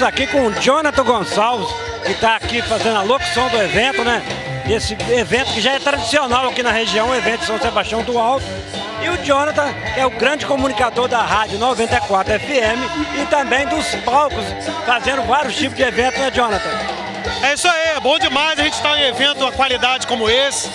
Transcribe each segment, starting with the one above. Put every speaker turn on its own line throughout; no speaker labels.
estamos aqui com o Jonathan Gonçalves, que está aqui fazendo a locução do evento, né? Esse evento que já é tradicional aqui na região, o evento de São Sebastião do Alto. E o Jonathan, é o grande comunicador da Rádio 94 FM e também dos palcos, fazendo vários tipos de eventos, né, Jonathan?
É isso aí, é bom demais a gente estar em evento de qualidade como esse.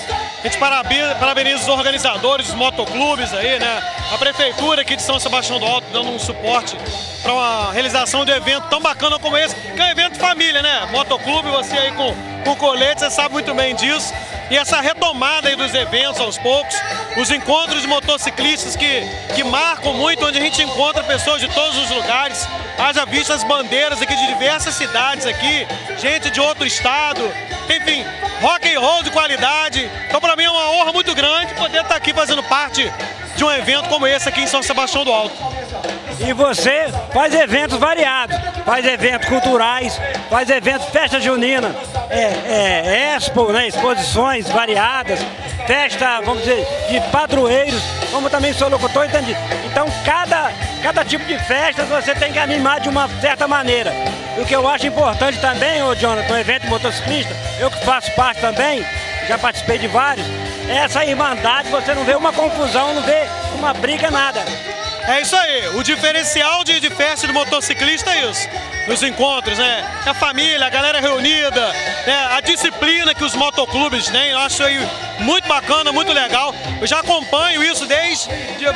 A gente parabeniza os organizadores, os motoclubes aí, né? A prefeitura aqui de São Sebastião do Alto dando um suporte para uma realização de evento tão bacana como esse, que é um evento família, né? Motoclube, você aí com, com colete, você sabe muito bem disso. E essa retomada aí dos eventos aos poucos, os encontros de motociclistas que, que marcam muito, onde a gente encontra pessoas de todos os lugares, haja visto as bandeiras aqui de diversas cidades aqui, gente de outro estado, enfim, rock and roll de qualidade. Então para mim é uma honra muito grande poder estar aqui fazendo parte de um evento como esse aqui em São Sebastião do Alto.
E você faz eventos variados, faz eventos culturais, faz eventos, festa junina, é, é, expo, né, exposições variadas, festa, vamos dizer, de padroeiros, como também sou locutor, entendi. Então cada, cada tipo de festa você tem que animar de uma certa maneira. O que eu acho importante também, ô Jonathan, um evento motociclista, eu que faço parte também, já participei de vários, é essa irmandade, você não vê uma confusão, não vê uma briga, nada.
É isso aí, o diferencial de, de festa do motociclista é isso. Nos encontros, né? A família, a galera reunida, né? a disciplina que os motoclubes têm, eu acho aí muito bacana, muito legal. Eu já acompanho isso desde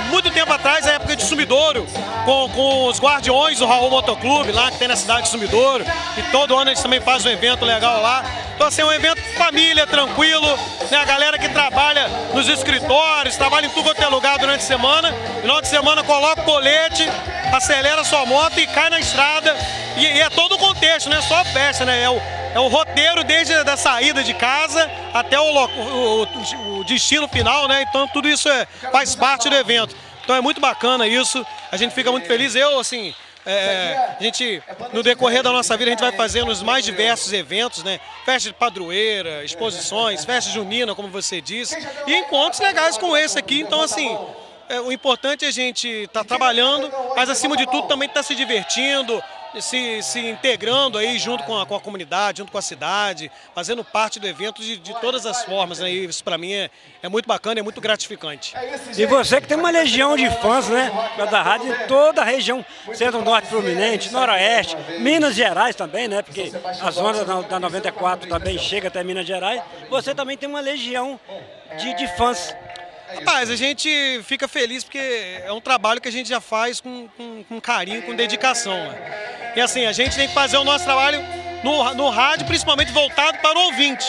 muito tempo atrás, a época de Sumidouro, com, com os guardiões do Raul Motoclube, lá que tem na cidade de Sumidouro. E todo ano a gente também faz um evento legal lá. Então assim, é um evento família, tranquilo, né? A galera que trabalha nos escritórios, trabalha em tudo quanto é lugar durante a semana. Final de semana coloca o colete, acelera sua moto e cai na estrada. E, e é todo o contexto, não é só a festa, né? É o, é o roteiro desde a saída de casa até o, o, o, destino final, né? Então tudo isso é, faz parte do evento. Então é muito bacana isso, a gente fica muito feliz. Eu, assim, é, a gente, no decorrer da nossa vida, a gente vai fazendo os mais diversos eventos, né? Festa de padroeira, exposições, festa junina, como você disse, e encontros legais como esse aqui. Então, assim, é, o importante é a gente estar tá trabalhando, mas acima de tudo também estar tá se divertindo, se, se integrando aí junto com a, com a, comunidade, junto com a cidade, fazendo parte do evento de, de todas as formas. Né? isso para mim é, é muito bacana, é muito gratificante.
E você que tem uma legião de fãs, né? Da rádio em toda a região, centro-norte fluminense, noroeste, Minas Gerais também, né? Porque a zona da 94 também chega até Minas Gerais. Você também tem uma legião de, de fãs.
Rapaz, a gente fica feliz porque é um trabalho que a gente já faz com, com, com carinho, com dedicação. Né? E assim, a gente tem que fazer o nosso trabalho no, no rádio, principalmente voltado para o ouvinte.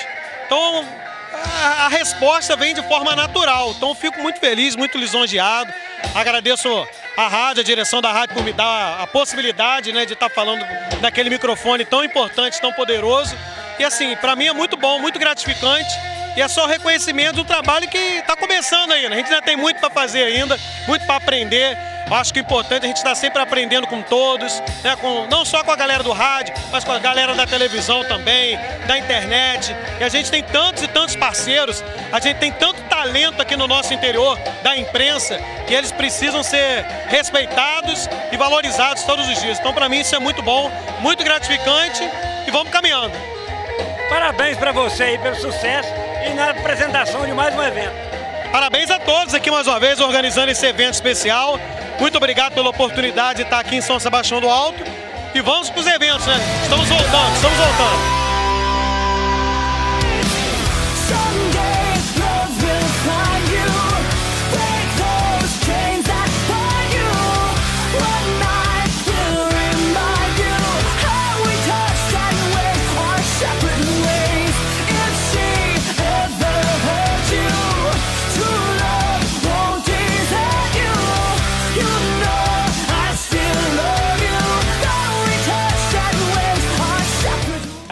Então, a, a resposta vem de forma natural. Então, fico muito feliz, muito lisonjeado. Agradeço a rádio, a direção da rádio por me dar a possibilidade né, de estar falando naquele microfone tão importante, tão poderoso. E assim, para mim é muito bom, muito gratificante. E é só reconhecimento do trabalho que está começando ainda. A gente ainda tem muito para fazer ainda, muito para aprender. Acho que o importante é a gente estar tá sempre aprendendo com todos, né? com, não só com a galera do rádio, mas com a galera da televisão também, da internet. E a gente tem tantos e tantos parceiros, a gente tem tanto talento aqui no nosso interior, da imprensa, que eles precisam ser respeitados e valorizados todos os dias. Então, para mim, isso é muito bom, muito gratificante e vamos caminhando.
Parabéns para você aí pelo sucesso e na apresentação de mais um evento.
Parabéns a todos aqui mais uma vez organizando esse evento especial. Muito obrigado pela oportunidade de estar aqui em São Sebastião do Alto. E vamos para os eventos, né? Estamos voltando, estamos voltando.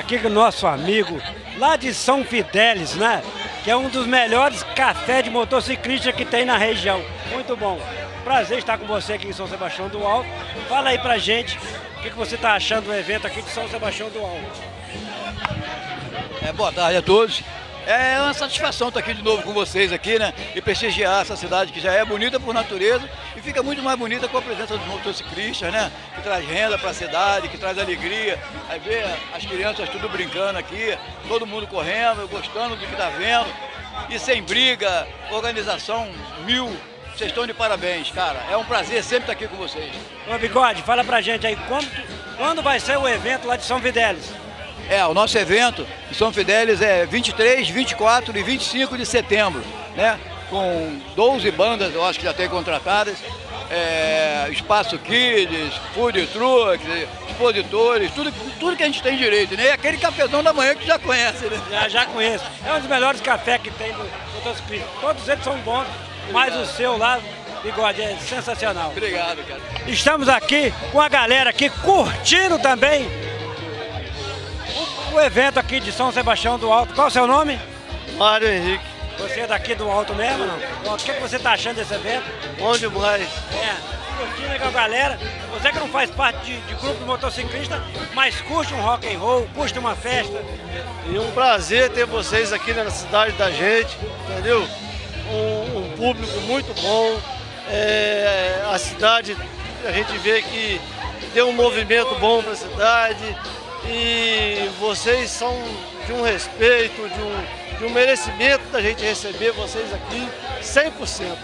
Aqui com o nosso amigo lá de São Fidélis, né? Que é um dos melhores cafés de motociclista que tem na região. Muito bom. Prazer estar com você aqui em São Sebastião do Alto. Fala aí pra gente o que, que você está achando do evento aqui de São Sebastião do Alto.
É, boa tarde a todos. É uma satisfação estar aqui de novo com vocês aqui, né? E prestigiar essa cidade que já é bonita por natureza e fica muito mais bonita com a presença dos motociclistas, né? Que traz renda para a cidade, que traz alegria. Aí vê as crianças tudo brincando aqui, todo mundo correndo, gostando do que está vendo. E sem briga, organização mil. Vocês estão de parabéns, cara. É um prazer sempre estar aqui com vocês.
Ô Bigode, fala pra gente aí, quando, quando vai ser o evento lá de São Fidélis?
É, o nosso evento em São Fidélis é 23, 24 e 25 de setembro, né? Com 12 bandas, eu acho que já tem contratadas. É, espaço Kids, food trucks, expositores, tudo, tudo que a gente tem direito, né? E aquele cafezão da manhã que já conhece, né?
Já, já conheço. É um dos melhores cafés que tem do motociclismo. Todos eles são bons, mas o seu lá, Bigode, é sensacional.
Obrigado, cara.
Estamos aqui com a galera aqui curtindo também o, evento aqui de São Sebastião do Alto. Qual é o seu nome?
Mário Henrique.
Você é daqui do Alto mesmo, não? O que, que você está achando desse evento?
Bom demais.
É, curtindo com a galera. Você que não faz parte de, de grupo de motociclista, mas curte um rock and roll, curte uma festa.
E um prazer ter vocês aqui na cidade da gente, entendeu? Um, um público muito bom. É, a cidade, a gente vê que tem um movimento bom para a cidade e vocês são de um respeito, de um, de um merecimento da gente receber vocês aqui 100%.